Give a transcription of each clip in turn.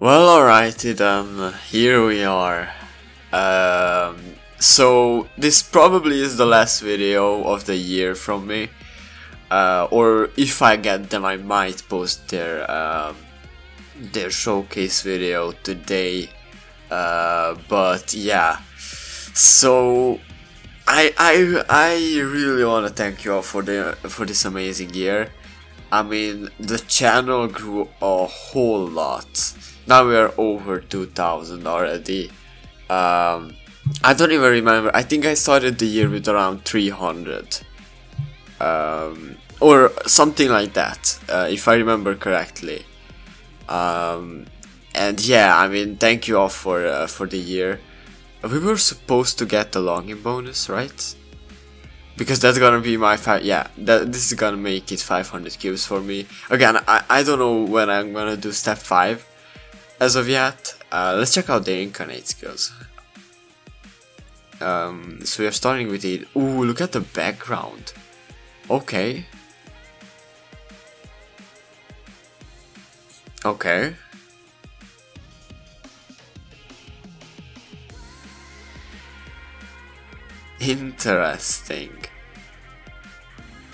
Well, alrighty then, here we are. Um, so, this probably is the last video of the year from me. Uh, or if I get them, I might post their um, their showcase video today. Uh, but yeah, so I I I really want to thank you all for the for this amazing year. I mean, the channel grew a whole lot. Now we are over 2000 already. Um, I don't even remember. I think I started the year with around 300. Um, or something like that, uh, if I remember correctly. Um, and yeah, I mean, thank you all for uh, for the year. We were supposed to get the login bonus, right? Because that's gonna be my five. Yeah, that this is gonna make it 500 cubes for me. Again, I I don't know when I'm gonna do step five as of yet. Uh, let's check out the incarnate skills. Um, so we are starting with it. Ooh, look at the background. Okay. Okay. Interesting.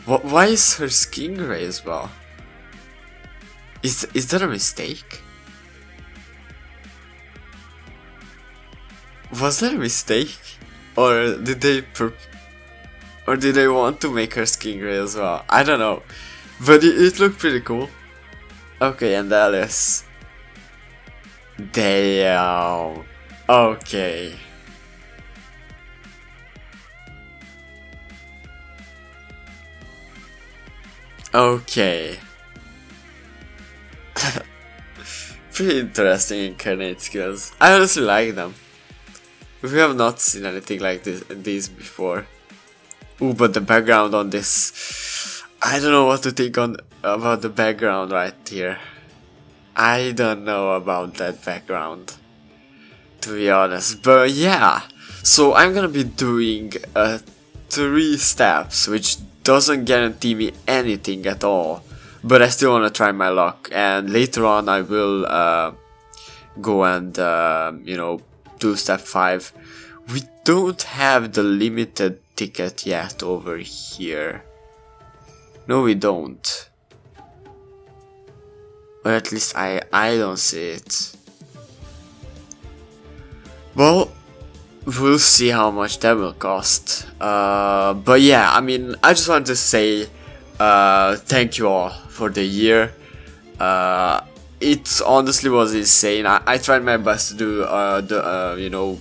Why is her skin gray as well? Is is that a mistake? Was that a mistake? Or did they or did they want to make her skin gray as well? I don't know. But it, it looked pretty cool. Okay, and Alice. Damn. Okay. Okay. Pretty interesting incarnate skills. I honestly like them. We have not seen anything like this these before. Ooh, but the background on this... I don't know what to think on about the background right here. I don't know about that background. To be honest. But yeah. So I'm gonna be doing uh, three steps, which doesn't guarantee me anything at all. But I still wanna try my luck. And later on I will uh, go and, uh, you know, do step 5. We don't have the limited ticket yet over here. No we don't. Or at least I, I don't see it. Well, we'll see how much that will cost. Uh, but yeah, I mean, I just wanted to say uh, thank you all for the year. Uh, it honestly was insane. I, I tried my best to do uh, the uh, you know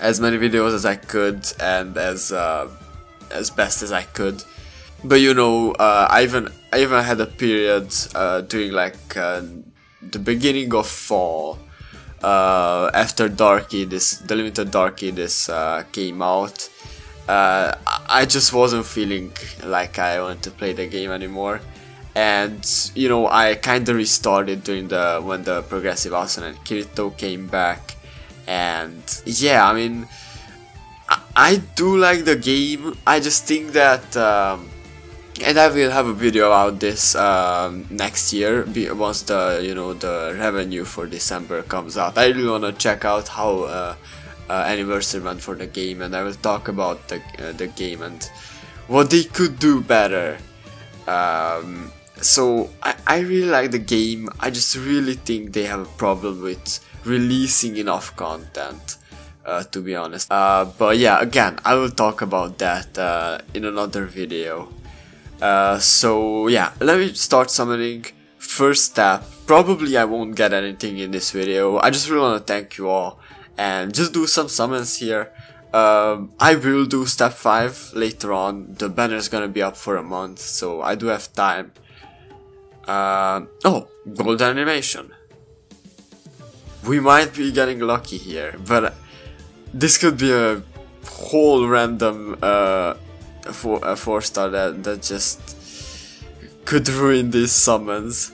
as many videos as I could and as uh, as best as I could. But you know, uh, I even I even had a period uh, during like uh, the beginning of fall uh, after Darky this the limited Darky this uh, came out. Uh, I just wasn't feeling like I wanted to play the game anymore and you know I kind of restarted during the when the progressive Asuna and Kirito came back and yeah I mean I, I do like the game I just think that um, and I will have a video about this um, next year. Once the you know the revenue for December comes out. I really wanna check out how uh, uh, anniversary went for the game and I will talk about the, uh, the game and what they could do better. Um, so I, I really like the game. I just really think they have a problem with releasing enough content uh, to be honest. Uh, but yeah again I will talk about that uh, in another video uh, so yeah let me start summoning. First step probably I won't get anything in this video. I just really want to thank you all and just do some summons here. Um, I will do step 5 later on. The banner is gonna be up for a month so I do have time. Uh, oh, gold animation. We might be getting lucky here, but this could be a whole random uh, four, uh, four star that, that just could ruin these summons.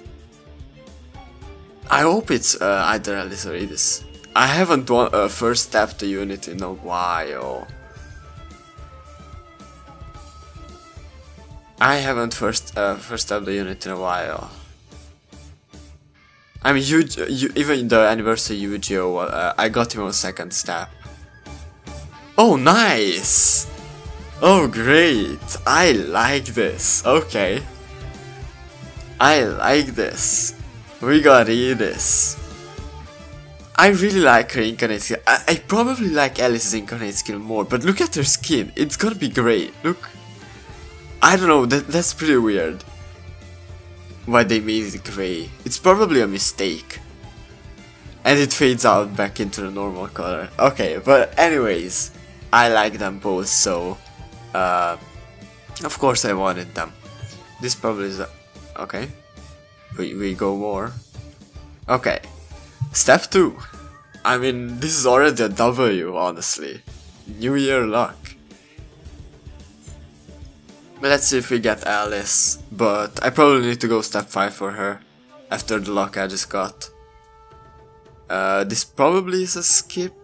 I hope it's uh, either Alice or Eydis. I haven't won, a first tapped to unit in a while. I haven't first uh, first tapped the unit in a while. I mean, you, you even the anniversary Eugeo, uh, I got him on second step. Oh, nice! Oh, great! I like this. Okay. I like this. We got to Eydis. I really like her incarnate skill. I, I probably like Alice's incarnate skill more, but look at her skin. It's gonna be great. Look. I don't know, that, that's pretty weird. Why they made it grey. It's probably a mistake. And it fades out back into the normal color. Okay, but anyways, I like them both, so uh, of course I wanted them. This probably is a, okay. We, we go more. Okay, step 2. I mean, this is already a W, honestly. New Year luck. Let's see if we get Alice, but I probably need to go step 5 for her, after the luck I just got. Uh, this probably is a skip.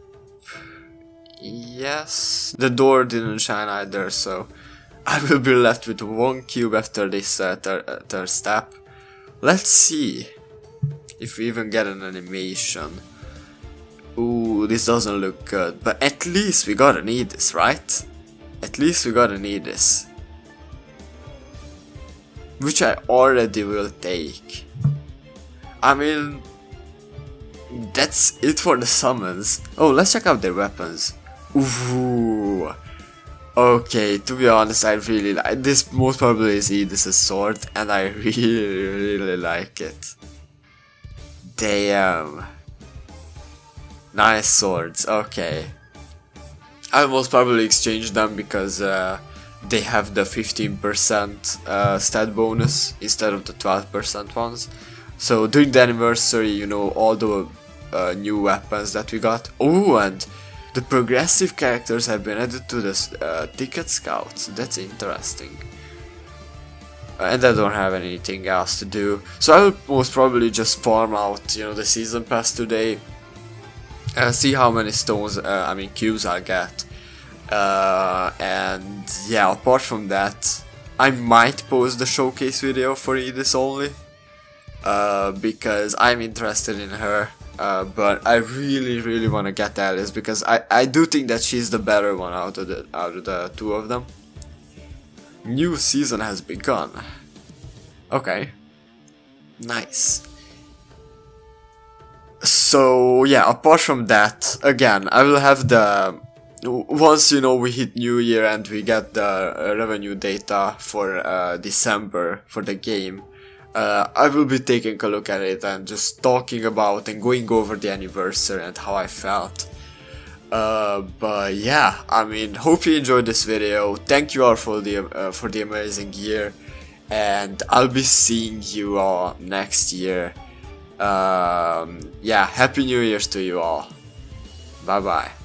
Yes, the door didn't shine either, so I will be left with one cube after this uh, third, uh, step. Let's see if we even get an animation. Ooh, this doesn't look good, but at least we gotta need this, right? At least we gotta need this which I already will take. I mean, that's it for the summons. Oh, let's check out their weapons. Ooh. Okay, to be honest, I really like this. Most probably is Eydis's sword, and I really, really like it. Damn. Nice swords. Okay. I most probably exchange them because uh, they have the 15% uh, stat bonus instead of the 12% ones. So during the anniversary, you know, all the uh, new weapons that we got. Oh, and the progressive characters have been added to the uh, ticket scouts. That's interesting. Uh, and I don't have anything else to do. So I will most probably just farm out, you know, the season pass today. And see how many stones, uh, I mean cubes I'll get. Uh, and yeah, apart from that, I might post the showcase video for Eydis only. Uh, because I'm interested in her. Uh, but I really, really want to get Alice because I, I do think that she's the better one out of the out of the two of them. New season has begun. Okay. Nice. So yeah, apart from that, again, I will have the once you know we hit new year and we get the revenue data for uh, december for the game uh, i will be taking a look at it and just talking about and going over the anniversary and how i felt. Uh, but yeah i mean hope you enjoyed this video. Thank you all for the uh, for the amazing year. And i'll be seeing you all next year. Um, yeah happy new year's to you all. Bye bye